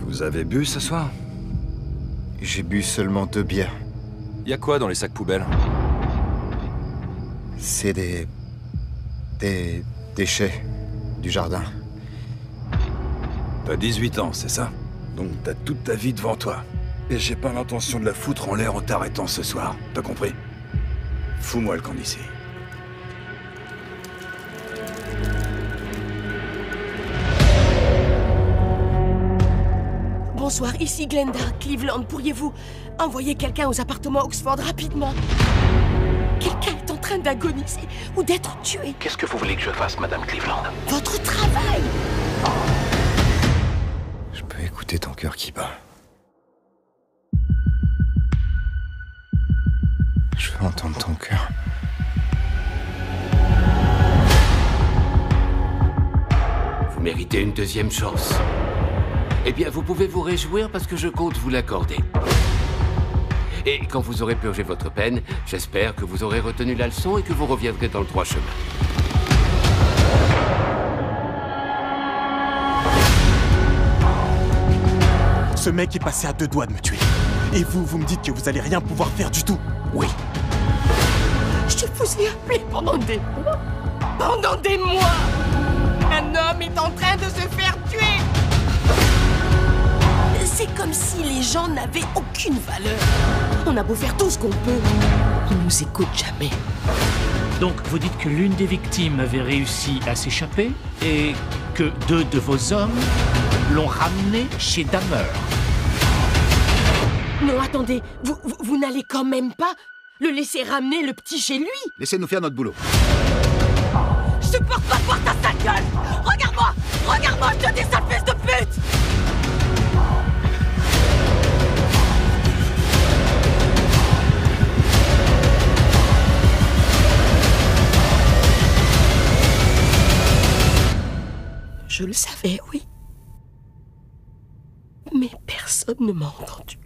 Vous avez bu ce soir? J'ai bu seulement deux bières. Y a quoi dans les sacs poubelles? C'est des... des déchets du jardin. T'as 18 ans, c'est ça? Donc t'as toute ta vie devant toi. Et j'ai pas l'intention de la foutre en l'air en t'arrêtant ce soir. T'as compris? Fous-moi le camp d'ici. Bonsoir, ici Glenda, Cleveland. Pourriez-vous envoyer quelqu'un aux appartements Oxford rapidement? Quelqu'un est en train d'agoniser ou d'être tué. Qu'est-ce que vous voulez que je fasse, Madame Cleveland? Votre travail Je peux écouter ton cœur qui bat. Je veux entendre ton cœur. Vous méritez une deuxième chance. Eh bien, vous pouvez vous réjouir parce que je compte vous l'accorder. Et quand vous aurez purgé votre peine, j'espère que vous aurez retenu la leçon et que vous reviendrez dans le droit chemin. Ce mec est passé à deux doigts de me tuer. Et vous, vous me dites que vous allez rien pouvoir faire du tout. Oui. Je vous ai appelé pendant des mois. Pendant des mois Un homme comme si les gens n'avaient aucune valeur. On a beau faire tout ce qu'on peut, on nous écoute jamais. Donc vous dites que l'une des victimes avait réussi à s'échapper et que deux de vos hommes l'ont ramené chez Dahmer. Non, attendez, vous, vous, vous n'allez quand même pas le laisser ramener le petit chez lui Laissez-nous faire notre boulot. Je supporte pas de voir ta sale gueule Regarde-moi Regarde-moi, je te dis, Je le savais, oui. Mais personne ne m'a entendu.